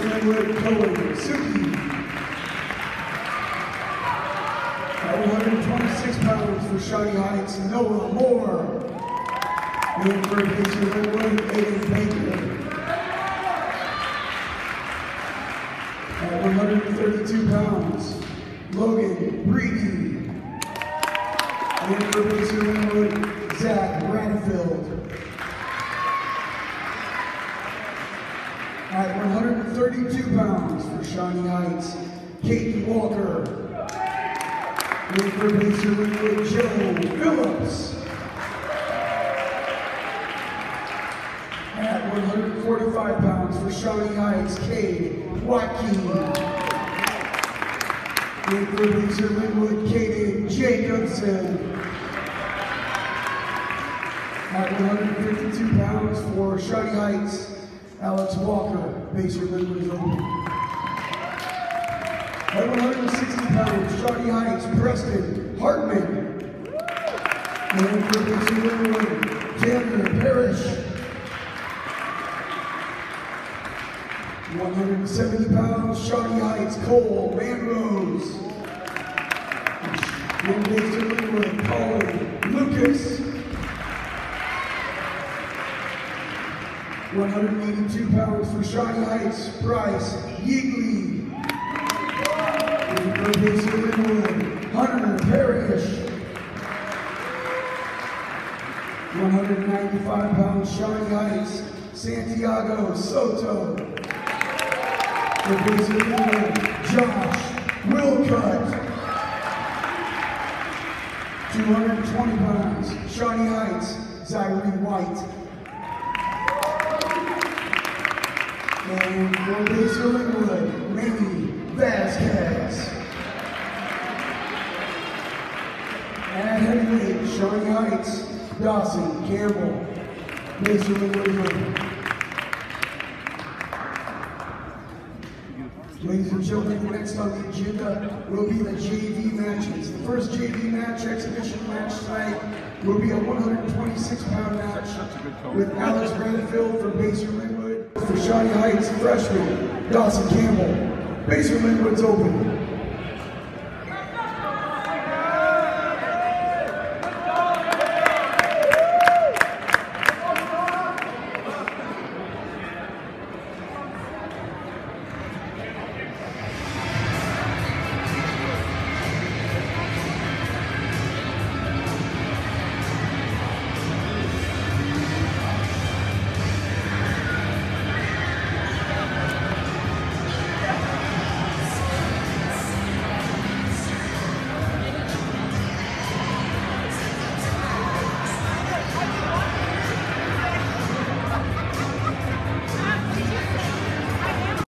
Linwood Cohen Suki. 126 pounds for Shawnee Heights, Noah Moore. And for Basehor-Linwood, Aiden Baker. At 132 pounds, Logan Breedy. And for Basehor-Linwood, Zach Bradfield. At 132 pounds for Shawnee Heights, Kate Walker. And for Linwood, Joe Phillips. At 145 pounds for Shawnee Heights, Cade. And for Basehor-Linwood, Kaden Jacobson. At 152 pounds for Shawnee Heights, Alex Walker, Linwood is open. At 160 pounds, Shawnee Heights, Preston Hartman. And for Basehor-Linwood, Tanner Parrish. 170 pounds, Shawnee Heights, Cole Manrose. And Basehor-Linwood, Colin Lucas. 182 pounds for Shawnee Heights, Bryce Yeagley. Hunter Parrish. 195 pounds, Shawnee Heights, Santiago Soto. Josh Wilcutt. 220 pounds, Shawnee Heights, Zyrene White. And for Basehor-Linwood, Manny Vasquez. At heavyweight, Shawnee Heights, Dawson Campbell. Is open. Ladies and gentlemen, next on the agenda will be the JV matches. The first JV match, exhibition match tonight, will be a 126 pound match with Alex Bradfield from. For Shawnee Heights freshman, Dawson Campbell. Basehor-Linwood's open.